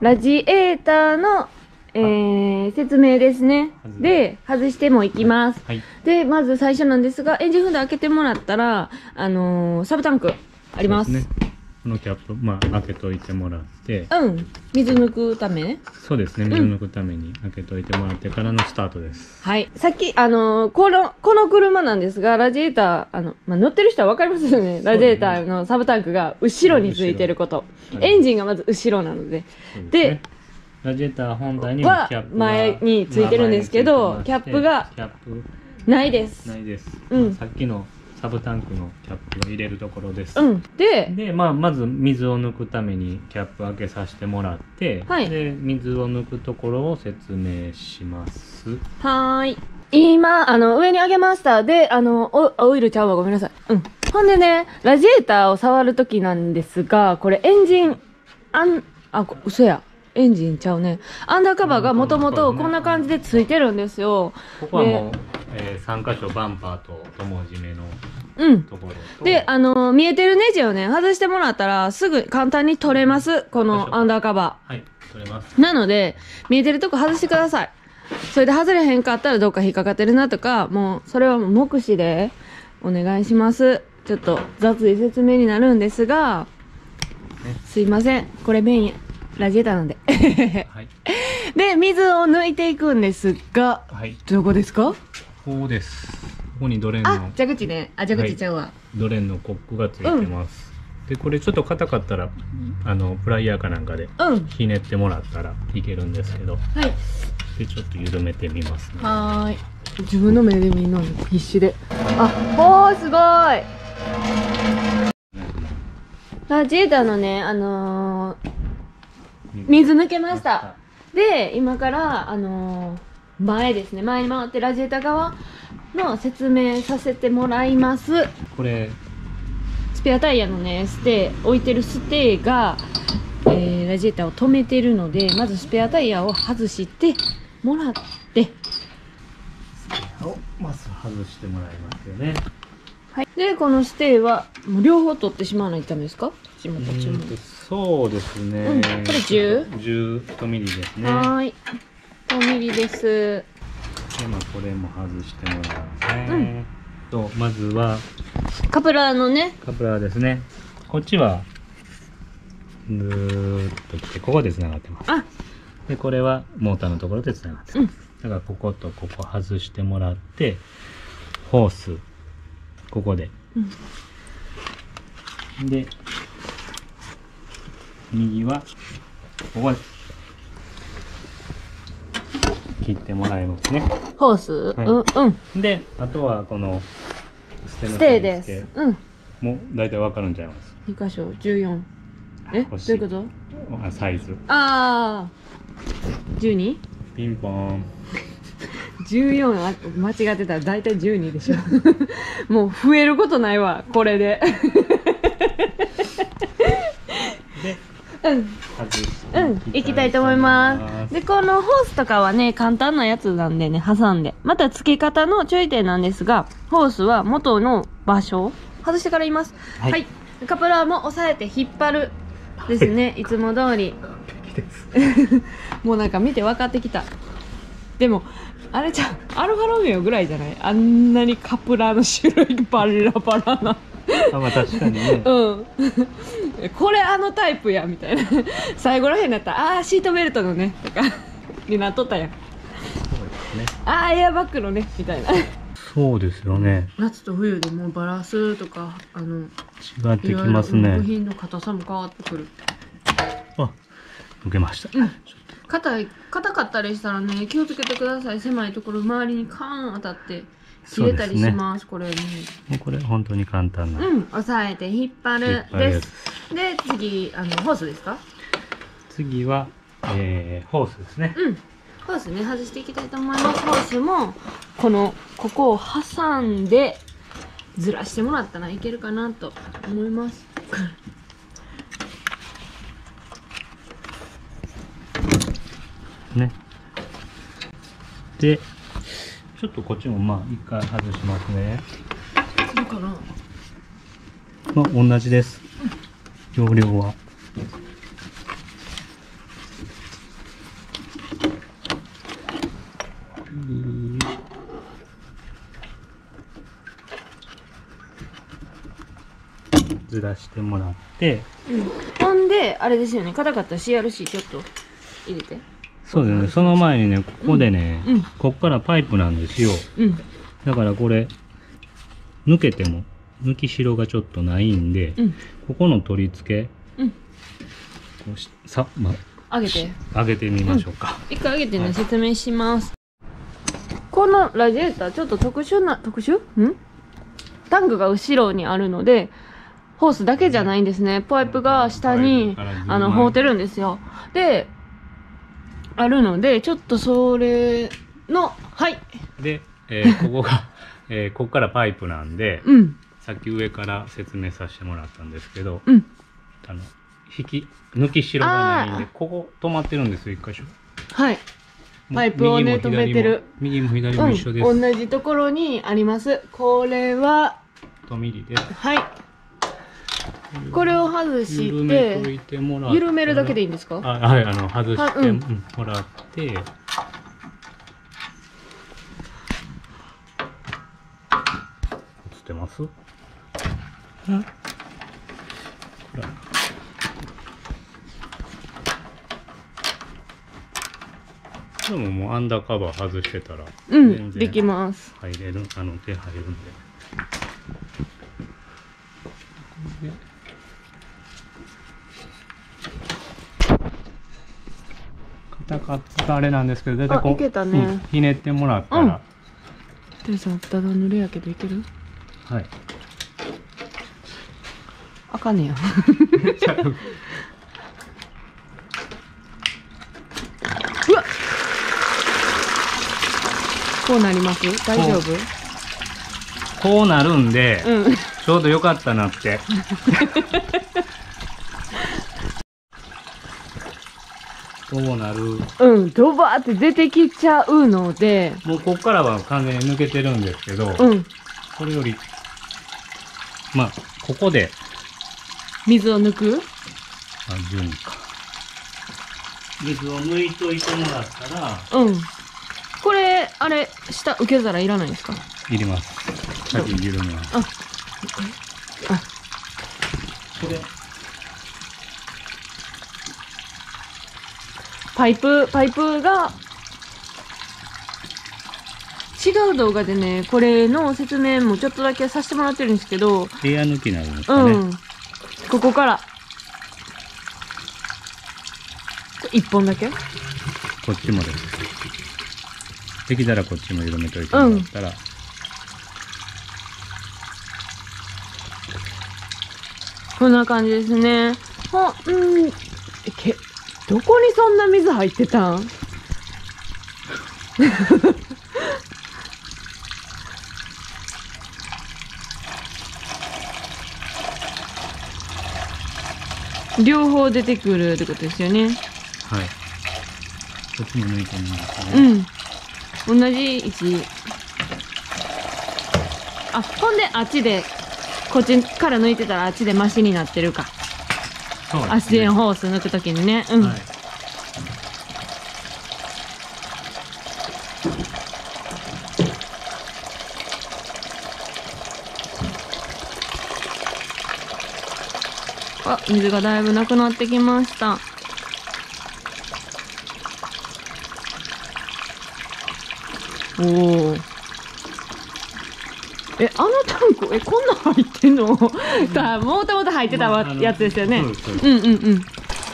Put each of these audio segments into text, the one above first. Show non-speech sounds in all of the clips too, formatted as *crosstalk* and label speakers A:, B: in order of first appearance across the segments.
A: ラジエーターの、えー、説明ですね。で、外してもいきます。
B: はい。
A: で、まず最初なんですが、エンジンフード開けてもらったら、あのーサブタンクあります。
B: すね。このキャップ、まあ、開けといてもらって、
A: うん。水抜くため？ね。
B: そうですね。水抜くために開けといてもらってからのスタートです。
A: はい。さっき、あのーこの、この車なんですが、ラジエーター、あの、まあ、乗ってる人はわかりますよね。ラジエーターのサブタンクが後ろについてること。
B: 後ろはい
A: エンジンがまず後ろなので。
B: そう
A: で
B: ねラジエーター本体にも
A: は
B: キャップが
A: 前についてるんですけど
B: まあ前についてまして
A: キャップが
B: キャップ
A: ないです。
B: ないです、
A: うん
B: さっきのサブタンクのキャップを入れるところです、
A: うん。で、
B: で、まあ、まず水を抜くためにキャップ開けさせてもらって、
A: はい
B: で水を抜くところを説明します
A: はーい。今、あの、上に上げました。で、あの、オオイルちゃうわ。ごめんなさい。うん。ほんでね、ラジエーターを触るときなんですが、これエンジン、あん、あ、こ嘘や。エンジンちゃうね。アンダーカバーがもともとこんな感じでついてるんですよ。
B: ここはもう、え3箇所バンパーと友締めの
A: うん。
B: ところと
A: で、あの、見えてるネジをね、外してもらったら、すぐ簡単に取れます。このアンダーカバ
B: はい取れます
A: ー。なので、見えてるとこ外してください。それで外れへんかったらどっか引っかかってるなとか、もう、それはもう目視でお願いします。ちょっと雑い説明になるんですが、すいません。これメイン、ラジエーターなんで。*laughs*
B: はい
A: で、水を抜いていくんですが、
B: はい
A: どこですか？
B: こうですここにドレン
A: あ
B: の、
A: 蛇口ね。あ、蛇口ちゃうわ。
B: ドレンのコックがついてます、でこれちょっと硬かったらあのフライヤーかなんかで
A: うん。
B: ひねってもらったらいけるんですけど
A: はい。
B: でちょっと緩めてみますね
A: はーい。自分の目で見るのに必死で。あ、おー、すごいラジエーターのね、あのー、水抜けました。で、今から、あのー、前ですね。前に回ってラジエーター側の説明させてもらいます。
B: これ
A: スペアタイヤのね、ステー、置いてるステーが、えー、ラジエーターを止めてるので、まずスペアタイヤを外してもらって、
B: をまず外してもらいますよね
A: はい。で、このステーは、もう両方取ってしまわないとダメですか？こっちもこっちも。
B: そうですね、
A: うんこれ10
B: 10ミリですね
A: はーい。5ミリです。
B: でまあこれも外してもらいますね、とまずは。
A: カプラーのね、
B: カプラーですね。こっちはぐーっと来てここでつながってます。
A: あ、
B: でこれはモーターのところでつながってます、だからこことここ外してもらってホースここで、で右はここで切ってもらいますね。
A: ホース、
B: はい。
A: うん、うん。
B: であとはこのステの
A: ステーです。うん。
B: もう大体わかるんちゃいます
A: ？2箇所、14。え？どう
B: い
A: いうこと？
B: あサイズ。
A: あー。12?
B: ピンポーン。*laughs*
A: 14あ間違ってた。ら大体12でしょ。*laughs* もう増えることないわ。これで
B: で
A: うん。行きたいと思います。でこのホースとかはね簡単なやつなんでね挟んで。また付け方の注意点なんですがホースは元の場所？を外してから言います。
B: はい。
A: はい、カプラーも押さえて引っ張るですね。い。つも通り。*laughs* もうなんか見て分かってきた。でもあれじゃん。アルファロメオぐらいじゃない？あんなにカプラーの種類バラバラな。
B: あまあ確かにね。
A: うんこれあのタイプやみたいな。*laughs* 最後らへんになったらああーシートベルトのねとか *laughs* になっとったやん。
B: そうですね。
A: ああエアバッグのねみたいな。
B: そうですよね。
A: 夏と冬でもうバランスとかあの
B: 違ってきますね。
A: 部品の硬さも変わってくる。
B: あ受けました、
A: 硬い硬かったりしたらね気をつけてください。狭いところ周りにカーン当たって切れたりしますこれね
B: もうこれ本当に簡単な、
A: うん押さえて引っ張る。
B: 引っ張る
A: です。で次あのホースですか？
B: 次は、えー、ホースですね。
A: うん。ホースね外していきたいと思います。ホースもこのここを挟んでずらしてもらったらいけるかなと思います。
B: ね。でちょっとこっちもまあ一回外しますね。
A: どうかな。
B: まあ同じです、容量は。ずらしてもらって、うん、
A: ほんであれですよね。硬かった CRC ちょっと入れて。
B: そうですねその前にねここでね、
A: うん
B: こっからパイプなんですよ
A: うん。
B: だからこれ抜けても抜き代がちょっとないんで、
A: うん。
B: ここの取り付け
A: うん。
B: こうしさ、ま、
A: 上げて。
B: 上げてみましょうか、
A: 一回上げてね、
B: はい
A: 説明します。このラジエーター、ちょっと特殊な、特殊？ん？タンクが後ろにあるので、ホースだけじゃないんですね。パイプが下に、あの、放ってるんですよ。で、あるので、ちょっとそれの、はい。
B: で、えー *laughs* ここが、えーここからパイプなんで、
A: うん。
B: さっき上から説明させてもらったんですけど、
A: うん。
B: あの、引き、抜き代がないんでここ止まってるんですよ、一箇所。
A: はい。パイプをね止めてる。
B: 右も左
A: うん。
B: も一緒です。
A: 同じところにあります。これは、
B: とミリです。
A: はい。これを外して、緩めるだけでいいんですか？
B: あはい、あの、外して、もらって、映ってます？でももうアンダーカバー外してたら、
A: うん、できます。
B: 入れる、あの、手入るんで。で硬かったらあれなんですけど、だいたいこう、
A: ね
B: うんひねってもらったら、
A: テレさん、ただ濡れやけどいける？
B: はい。
A: あかんねや。*laughs* うわこうなります？大丈夫？
B: こうなるんで、
A: うん。
B: ちょうどよかったなって。*laughs* こうなる。
A: うん、ドバーって出てきちゃうので、
B: もうこっからは完全に抜けてるんですけど、
A: うん、
B: これより、まあ、ここで、
A: 水を抜く？
B: あ、順か。水を抜いといてもらったら、
A: うん。これ、あれ、下、受け皿いらないんですか？
B: いります。先に緩めます。
A: あ、あ、
B: これ、
A: パイプ、パイプが、違う動画でね、これの説明もちょっとだけさせてもらってるんですけど、
B: エア抜きになるんですかね。
A: うん。ここから。一本だけ？
B: こっちもです。できたらこっちも緩めといてもらったら、
A: こんな感じですね。ほ、うん、け、どこにそんな水入ってたん？両方出てくるってことですよね。
B: はい。こっちも抜いてみますね。
A: うん。同じ位置。あ、ほんで、あっちで、こっちから抜いてたらあっちでマシになってるか。
B: そうですね
A: ホース抜くときにね。うん。
B: はい。
A: あ、水がだいぶなくなってきました。おお。え、あのタンク、え、こんなん入ってんの？さあ、もともと入ってたわやつですよね。
B: そう
A: んうんうん。
B: で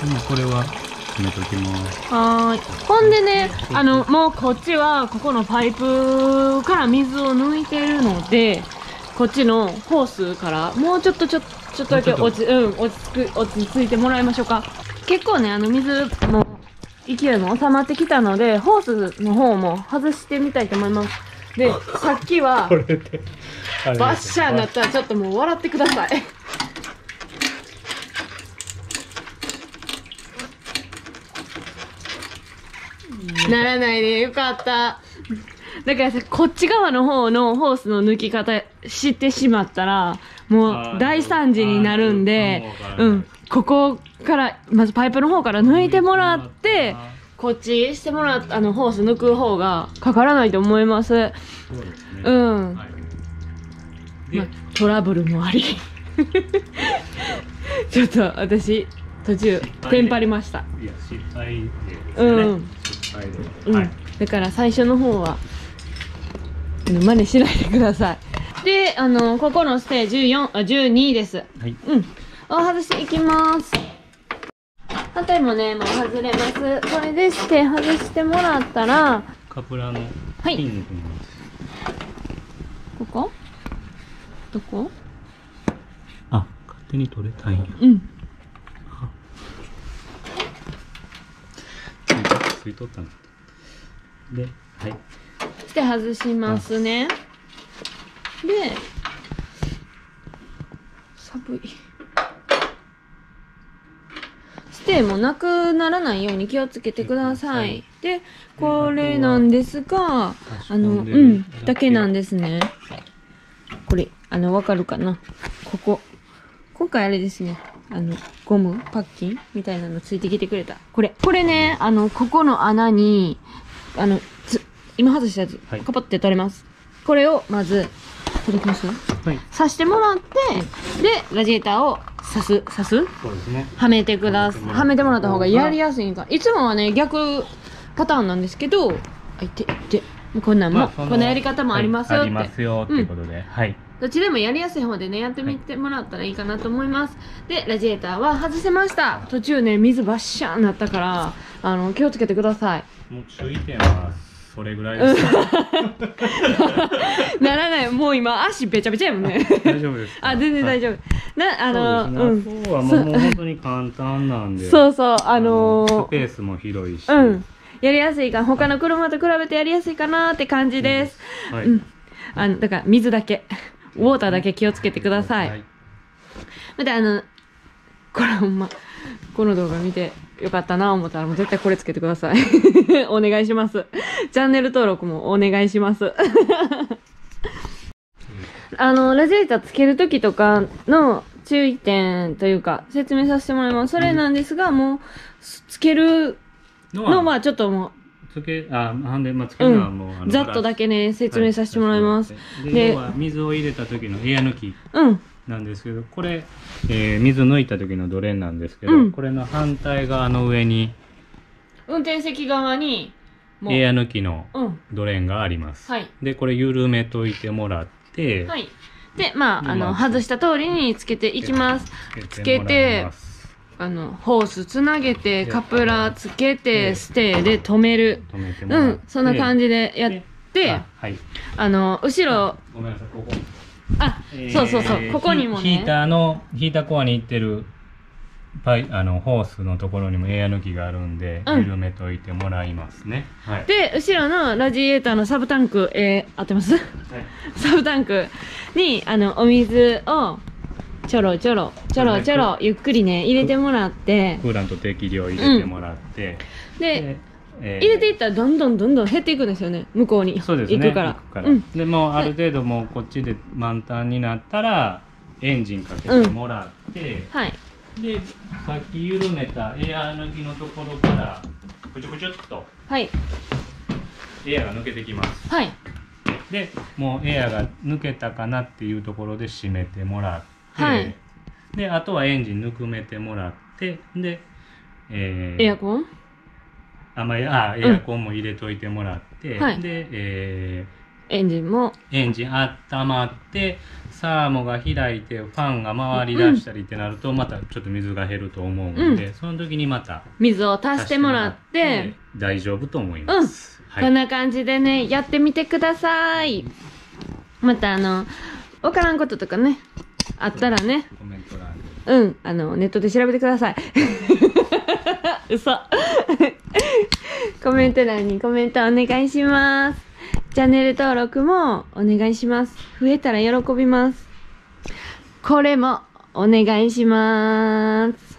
B: もこれは止めときます。
A: はーい。ほんでね、あの、もうこっちは、ここのパイプから水を抜いてるので、こっちのホースから、もうちょっとちょ、ちょっとだけ落ち、うん、落ち着く、落ち着いてもらいましょうか。結構ね、あの、水も、勢いも収まってきたので、ホースの方も外してみたいと思います。で、さっきは
B: こ、れで、
A: バッシャーになったらちょっともう笑ってください。ならないでよかった。だからさ、こっち側の方のホースの抜き方してしまったら、もう大惨事になるんでうん。ここから、まずパイプの方から抜いてもらって、こっちしてもらっあの、ホース抜く方がかからないと思います。
B: そうですね。
A: うん。
B: はい。
A: まトラブルもあり。*laughs* ちょっと私途中テンパりました。
B: いや失敗です
A: う
B: ね、
A: ん。
B: 失敗で、
A: うん、
B: はい
A: だから最初の方は真似しないでください。であのここのステ14あ12です。
B: はい。
A: うん。を外していきます反対もねもう外れます。これでして外してもらったら
B: カプラの
A: はい。
B: ピンクの
A: ここ？どこ？
B: あ勝手に取れたんや。
A: うん。
B: ついとったんだ。ではい。
A: して外しますね。で寒いステイもなくならないように気をつけてください、
B: はい
A: でこれなんですがあのう
B: ん
A: だけなんですね。これあのわかるかな？ここ。今回あれですね。あのゴムパッキンみたいなのついてきてくれた。これこれねあのここの穴にあのつ今外したやつ、
B: はい。
A: カパって取れます。これをまず取ります
B: はい。
A: 刺してもらってでラジエーターを刺す刺す？
B: そうですね。
A: はめてください。はめてもらった方が。やりやすいんか。いつもはね逆パターンなんですけどあいていて。こんなんも、
B: まあ
A: こんなやり方もありますよって、
B: はいありますよってことで、はい。
A: どっちでもやりやすい方でねやってみてもらったらいいかなと思います、でラジエーターは外せました。途中ね水バッシャーなったからあの気をつけてください。
B: もう注意点はそれぐらいです *laughs*
A: ならない。もう今足べちゃべちゃやもんね。
B: 大丈夫ですか？
A: あ全然大丈夫、なあの
B: そうね、あとはもうもう本当に簡単なんで。
A: そうそうあのー
B: スペースも広いし。
A: うん。やりやすいか他の車と比べてやりやすいかなって感じです、
B: はい、
A: うん。あのだから水だけ。ウォーターだけ気をつけてください、
B: はい。
A: またあのこれほんまこの動画見てよかったな思ったらもう絶対これつけてください。*laughs* お願いします。チャンネル登録もお願いします。あのラジエーターつける時とかの注意点というか説明させてもらいます。それなんですが、もうつける
B: の
A: のはちょっとも
B: つけあハンデまあつけるのはもう、
A: うざっとだけね説明させてもらいます、
B: で
A: で
B: 要は水を入れた時のエア抜き。
A: うん
B: なんですけどこれ、えー水抜いた時のドレーンなんですけど、
A: うん。
B: これの反対側の上に
A: 運転席側にもう。
B: エア抜きの
A: うん。
B: ドレーンがあります、
A: はい。
B: でこれ緩めといてもらって、
A: はい。でまああの
B: まあ
A: 外した通りにつけていきます。
B: つ
A: つけてあのホースつなげてカプラーつけてステーで止める。
B: 止めても
A: う
B: らって
A: んそんな感じでやって
B: あはい。
A: あの後ろ
B: ごめんなさいここ
A: あそうそうそう。ここにもね。
B: ヒヒーターのヒーターコアに行ってるパイあのホースのところにもエア抜きがあるんで、
A: うん。
B: 緩めといてもらいますね。はい。
A: で後ろのラジエーターのサブタンクえー、合ってます？
B: はい。*laughs*
A: サブタンクにあのお水をちょろちょろちょろちょろゆっくりね入れてもらって。
B: クーラント適量入れてもらって、
A: で
B: えー。
A: 入れていったらどんどんどんどん減っていくんですよね向こうに。
B: そうですね
A: 行くから。
B: 行
A: うん。
B: でもうある程度もうこっちで満タンになったらエンジンかけてもらって、
A: はい。
B: でさっき緩めたエア抜きのところからプチュプチュっと
A: はい。
B: エアが抜けてきます。
A: はい。
B: でもうエアが抜けたかなっていうところで締めてもらって、
A: はい。
B: であとはエンジンぬくめてもらってで、えー。
A: エアコン？
B: あまああエアコンも入れといてもらって、
A: はい。
B: で、え
A: エンジンも。
B: ーエンジン温まってサーモが開いてファンが回り出したりってなると、またちょっと水が減ると思うので、その時にまた
A: 水を足してもらって。
B: 大丈夫と思います、はい。
A: こんな感じでねやってみてください。またあのわからんこととかねあったらね。
B: コメント欄に
A: うん。あのネットで調べてください嘘。コメント欄にコメントお願いします。チャンネル登録もお願いします。増えたら喜びます。これもお願いします。